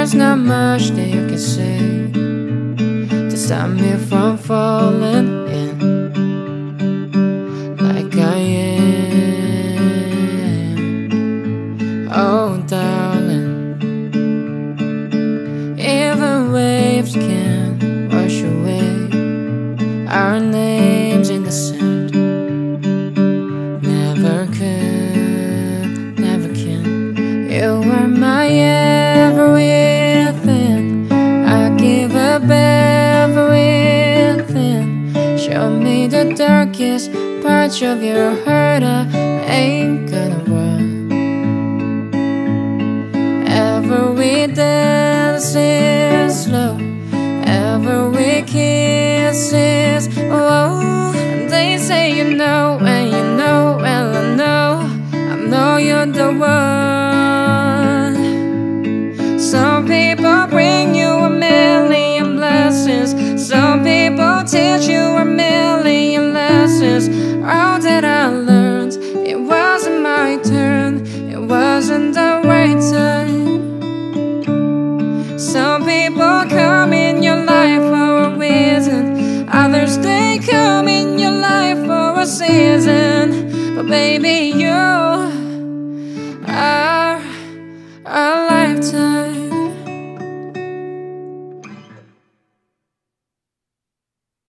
There's not much that you can say to stop me from falling in like I am. Oh, darling, even waves can wash away our names in the sand. Never could, never can. You darkest parts of your heart. I ain't gonna run. Every dance is slow. Every kiss is whoa. They say you know, and you know, well I know, I know you're the one. Some people bring you a million blessings. Some people teach you a million Some people come in your life for a reason. Others they come in your life for a season. But baby, you are. are